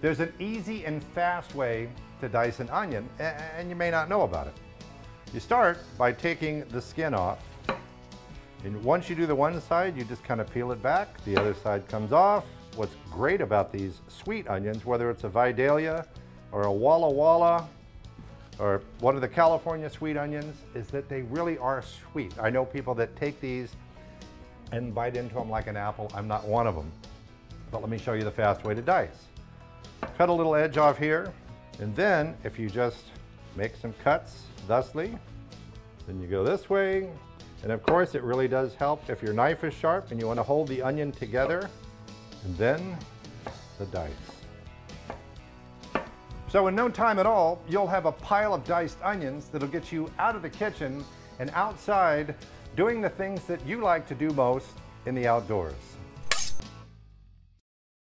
There's an easy and fast way to dice an onion, and you may not know about it. You start by taking the skin off, and once you do the one side, you just kind of peel it back. The other side comes off. What's great about these sweet onions, whether it's a Vidalia or a Walla Walla or one of the California sweet onions, is that they really are sweet. I know people that take these and bite into them like an apple. I'm not one of them. But let me show you the fast way to dice. Cut a little edge off here, and then if you just make some cuts thusly, then you go this way, and of course it really does help if your knife is sharp and you want to hold the onion together, and then the dice. So in no time at all, you'll have a pile of diced onions that'll get you out of the kitchen and outside doing the things that you like to do most in the outdoors.